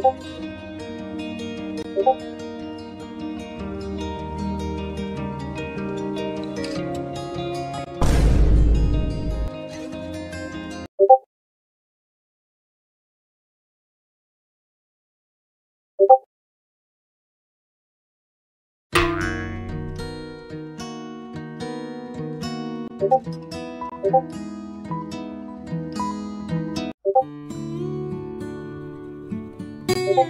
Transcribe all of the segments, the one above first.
고고 고고 고고 고고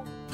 고